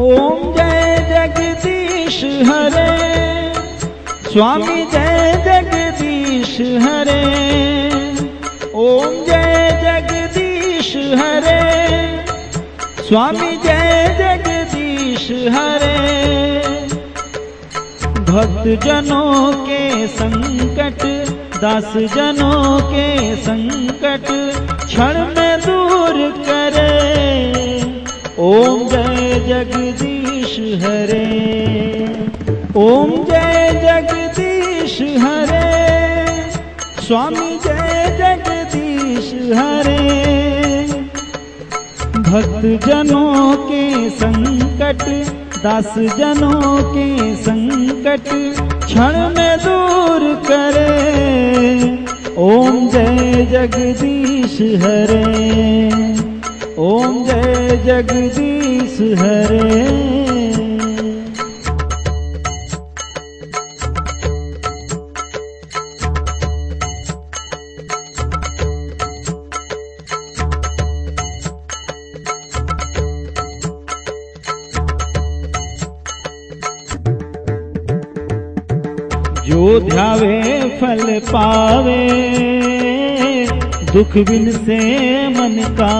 ओम जय जगदीश हरे। स्वामी जय जगदीश हरे। ओम जय जगदीश हरे। स्वामी जय जगदीश हरे। भक्त जनों के संकट दास जनों के संकट, क्षण ओम जय जगदीश हरे। ओम जय जगदीश हरे। स्वामी जय जगदीश हरे। भक्त जनों के संकट दास जनों के संकट क्षण में दूर करे। ओम जय जगदीश हरे। ओम जय जगदीश हरे जो ध्यावे फल पावे दुख बिन से मन का।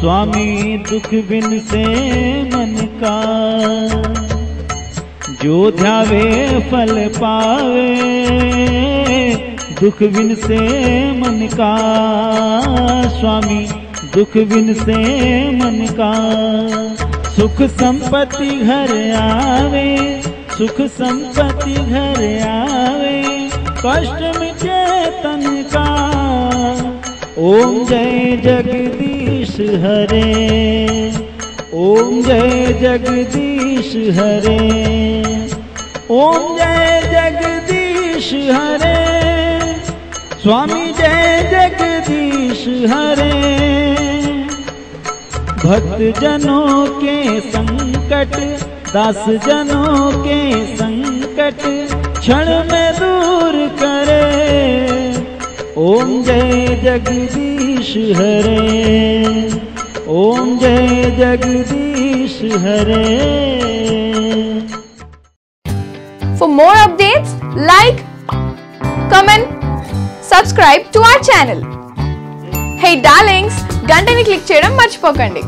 स्वामी, दुख बिन से मन का। जो ध्यावे, फल पावे, दुख बिन से मन का। स्वामी, दुख बिन से मन का। सुख संपत्ति घर आवे, सुख संपत्ति घर आवे, कष्ट ओम जय जगदीश हरे। ओम जय जगदीश हरे। ओम जय जगदीश हरे। स्वामी जय जगदीश हरे। भक्त जनों के संकट दास जनों के संकट, क्षण में दूर ओम जय जगदीश हरे ओम जय जगदीश हरे For more updates, like, comment, subscribe to our channel. Hey darlings, గంటని click చేయడం మర్చిపోకండి